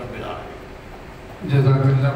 रबिल जजाकल्ला